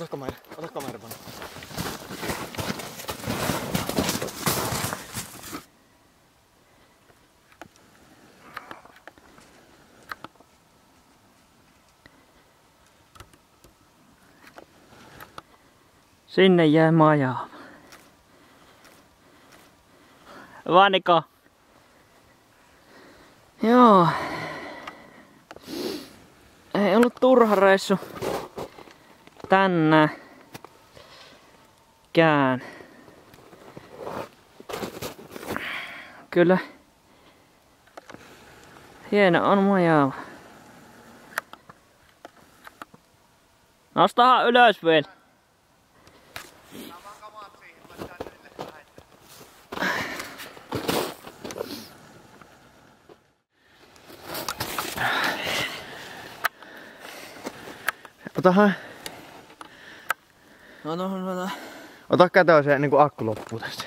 Ota kamera, ota kamera pana. Sinne jää maja. Vaniko? Joo. Ei ollut turha reissu tänne kään. Kyllä. Hieno on maja. Nostahan ylös vielä. Otahan, No no no no. ota käteen se niinku akku loppuu tästä.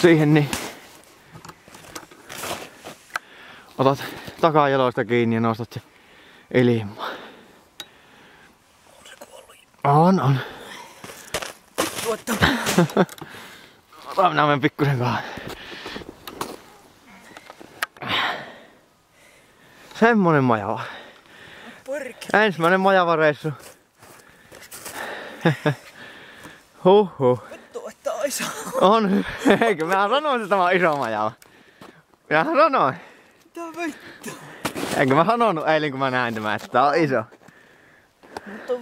Siihen niin. Otat takajaloista kiinni ja nostat se ilmaan. On, on. Tuotta. Ota minä menen pikkusen kaa. Semmonen majava. Porkki. Ensimmäinen majavareissu. Huhhuh. Vittu, että on iso. On. Eikö mä sanoin, että tämä on iso majava? Minä sanoin. Mitä vittu? Eikö mä sanonut eilen kun mä näin tämän, että tää on iso. Mutta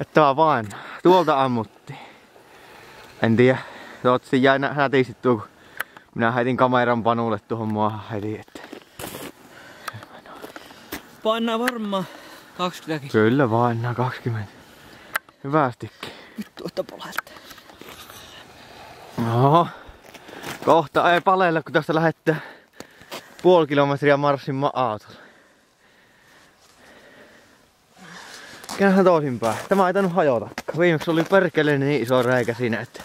Että on vain. Tuolta ammuttiin. En tiedä. Toivottavasti jäi nä- nätisti tuo, kun minä heitin kameran panulle tuohon maahan heti, että painaa varmaan 20 kyllä vain nää 20. Hyvästikin. Vittu, että polhelta. Oho. Kohta ei paleille, kun tästä lähettää puoli kilometriä marssin ma- autolla. Käännhän toisinpäin. Tämä ei tainnut hajota. Viimeksi oli perkele niin iso reikä siinä, että...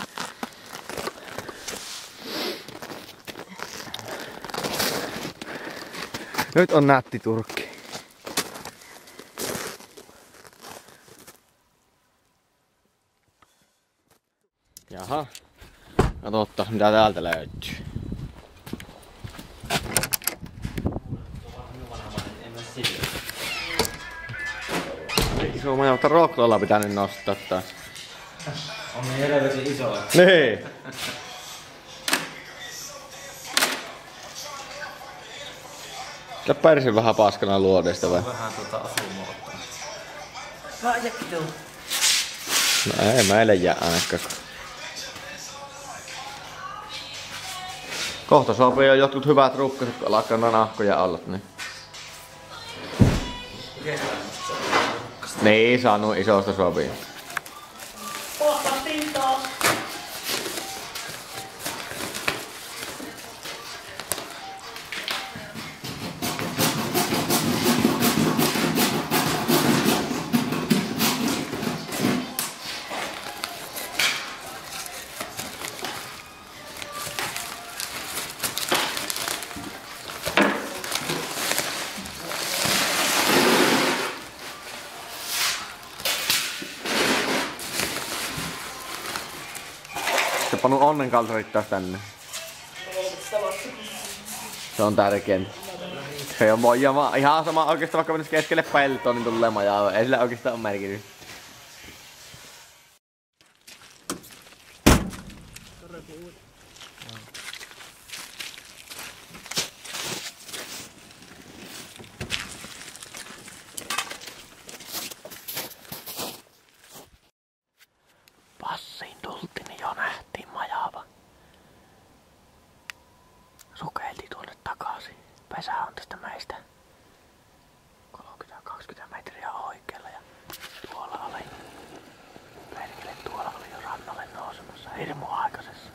Nyt on nätti turkki. Jaha. Katsotaan mitä täältä löytyy. Iso maja, mutta Roklalla pitää nyt nostaa taas. On niin helvetin iso. Niin. Sä pärsin vähän paskana luodesta vai? Vähän tota asumaa ottaa. Vähän jäkkituu. No ei meille jää ainakaan. Kohta sopii jo jotkut hyvät rukkaset, kun alkaa nahkoja olla. Niin. Niin, saanut isosta sopii. Panu onnenkalsarit taas tänne. Se on tärkein. Se on ma- ihan sama oikeastaan vaikka menisi keskelle peltoa, niin tulee majaa. Ei sillä oikeastaan ole merkitystä. Passiin tultiin, jo nähtiin majava. Sukelti tuonne takaisin. Pesä on tästä meistä 30-20 metriä oikealla ja tuolla oli perkele, tuolla oli jo rannalle nousemassa hirmu aikaisessa.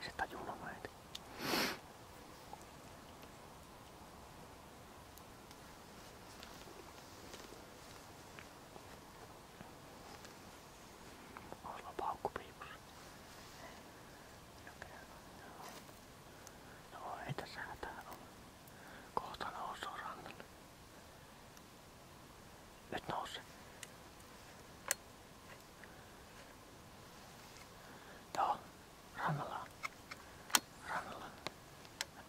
Ei se tajunnut meitä. Olla paukkupiipussa. No ei tässä hätää ole. Kohta nousuu rannalle. Nyt nousee. Joo, rannalla on. Rannalla.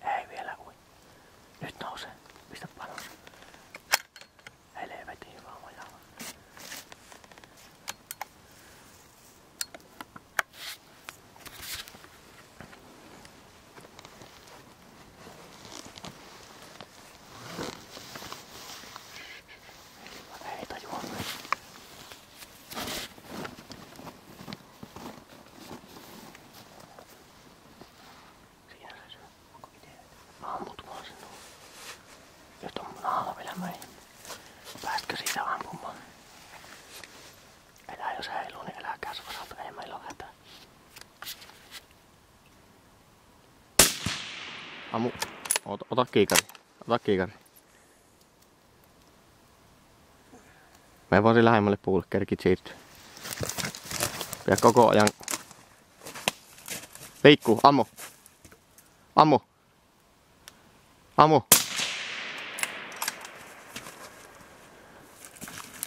Ei vielä ui. Nyt nousee. Pistä panos. Helvetiin vaan majalla. Ei tajua meitä. Siinä se syö. Onko ideoita? Ammut vaan sen tuon. Jos on naama vielä mei. Päästkö siitä ampumaan? Elää jos heiluu, niin elää käsvasalta. Ei meillä ole hätää. Ammu. Ota, ota kiikari. Ota kiikari. Me voisin lähemmälle puulle kerkit siirtyä. Pidä koko ajan. Liikkuu, ammu. Ammu. Ammu.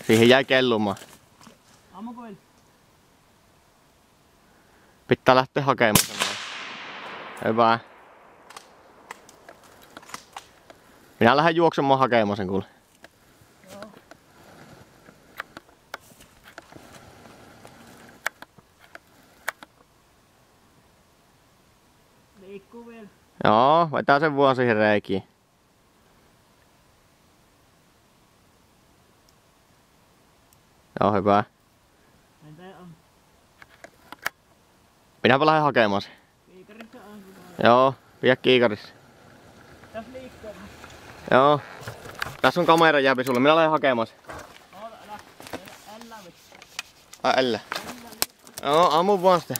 Siihen jäi kellumaan. Ammuko Pitää lähteä hakemaan. Hyvä. Minä lähden juoksemaan hakemaan sen kuule. Liikkuu vielä. Joo, vetää sen vaan siihen reikiin. Joo, hyvä. On? Minäpä lähden hakemaan sen. Kiikarissa ampumaan. Joo, pidä kiikarissa. Joo. Tässä on kamera jääpi sulle, minä lähden hakemaan sen. Oota, älä. Älä. Ai ällä. Joo, ammu vaan sitä.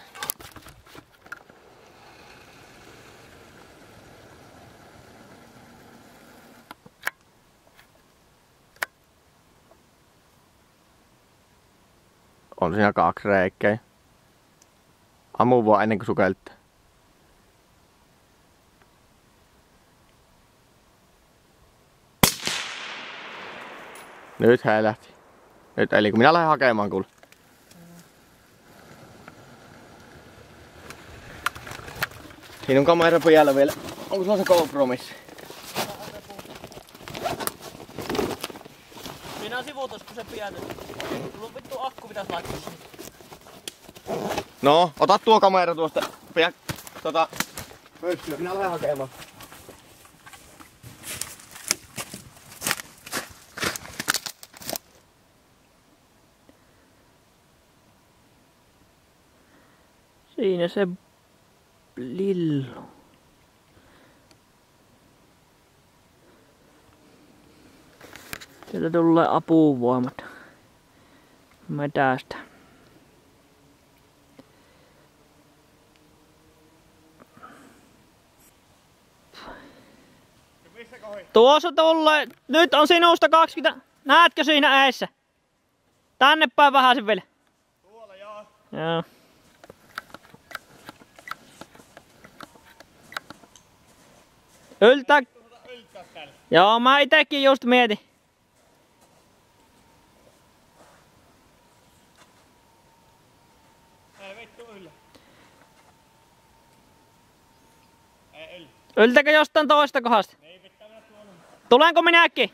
On siinä kaksi reikää. Ammu vaan ennen kuin sukeltaa. Nyt hän lähti. Nyt eli kun minä lähden hakemaan kuule. Siinä on kamera päällä vielä. Onko sulla se GoPro missä? Siinä on sivutus, kun se pientä. Sulla on vittu akku pitäis laittaa sinne. No, ota tuo kamera tuosta. Pidä tota... Minä lähden hakemaan. Siinä se lillu. Sieltä tulee apuvoimat. Metästä. Tuossa tulee. Nyt on sinusta 20. Näetkö siinä äessä? Tänne päin vähän sen vielä. Tuolla joo. Joo. Yltä. Joo, mä itekin just mietin. Ei. Ei. Yltäkö jostain toista kohdasta? Ei pitää mennä tuonne. Tulenko minäkin?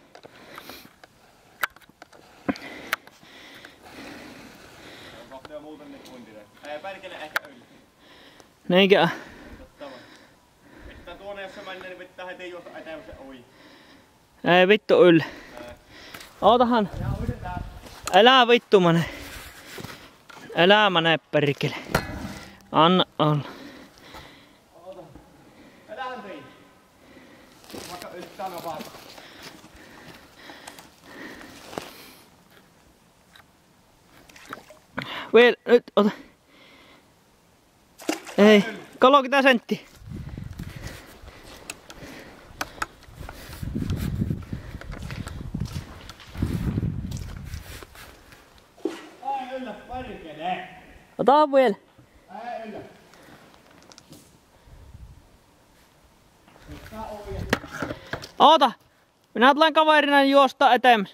On kohta jo muuten niin kuntille. Ei perkele ehkä yllä. Niinkö? Totta vai. Pitää tuonne jos se menee, juosta ovi. Ei vittu yllä. Ootahan. Älä vittu mene. Älä mene perkele. Anna olla. Vielä, nyt ota. Ei, 30 sentti. Ai yllä perkele! Ota yllä! Oota. Minä tulen kaverina juosta eteen.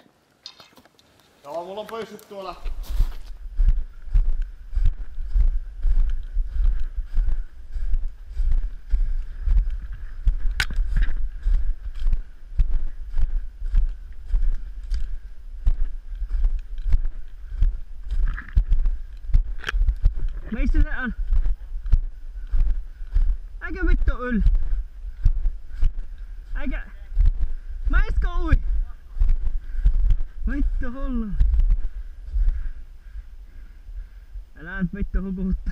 Joo, mulla on pöyssyt tuolla. Missä se on? Eikö vittu yllä? Eikä... Maisko ui? Vittu hullu. Älä nyt vittu hukuttaa.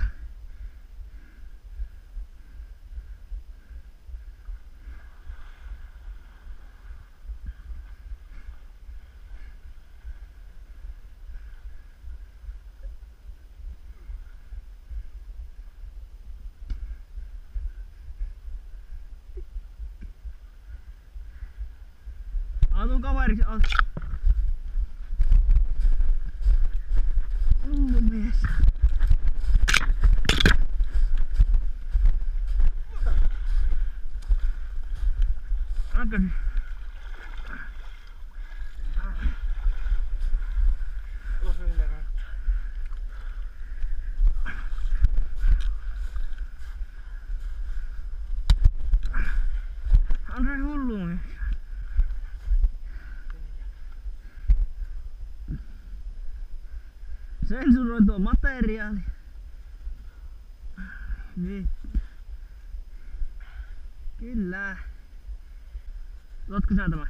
var. Al. Sensuroin tuo materiaali. Niin. Kyllä. Ootko sä tämä?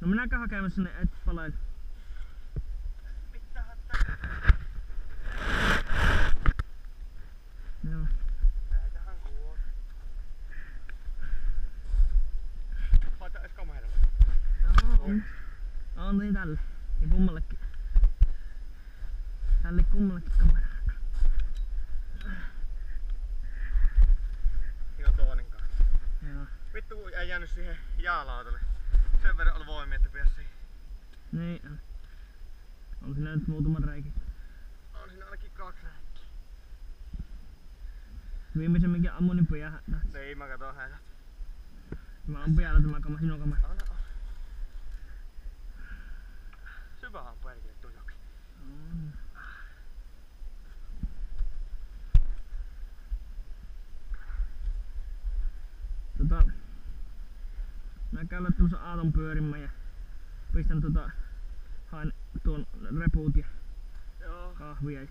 No minä käyn hakemassa sinne et palaile. Pitää hattaa. Joo. Näitähän kuoo. Laita ees kameralla. Joo, on. On niin tälle. Ja kummallekin. Tälle kummallekin. Siinä on toinen kanssa. Joo. Vittu kun ei jäänyt siihen jaalautalle. Sen verran oli voimia, että pääsi siihen. Niin on. On siinä nyt muutama reikä. On siinä ainakin kaksi räikkiä. Viimeisen mikä ammun niin pojaa Ei mä katon häitä. Mä ampun jäällä tämä kamera, sinun kamera. Anna on. Syvähän on perkele tuo joki. On. Tota, mä käyn laittamassa aaton pyörimään ja pistän tota, haen tuon repuut ja Joo. kahvia. ja-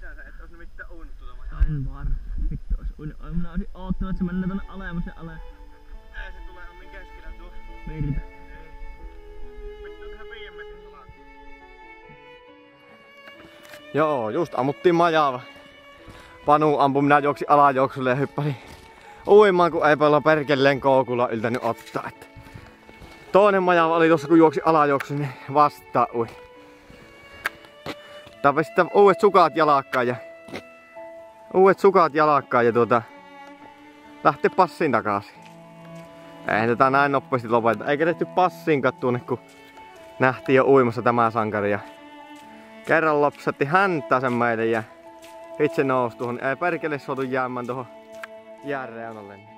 Sä et ois mitään uinut tuota. En varma. Vittu ois uinut. Minä olisin oottanut, että se menee tonne alemmas ja ale. Ei se tulee on niin keskellä tuo. Virta. Joo, just ammuttiin majava. Panu ampui, minä juoksi alajuoksulle ja hyppäsin uimaan, kun ei paljon perkelleen koukulla yltänyt ottaa. Että toinen majava oli tuossa, kun juoksi alajuoksu, niin vasta ui. Tää sitten uudet sukat jalakkaan ja uudet sukat jalakkaan ja tuota lähti passiin takaisin. Eihän tätä näin nopeasti lopeteta. Eikä tehty passiin tuonne, kun nähtiin jo uimassa tämä sankari. Ja kerran lopsatti häntä sen meille ja itse nousi tuohon. Ei perkele suotu jäämään tuohon jään reunalle.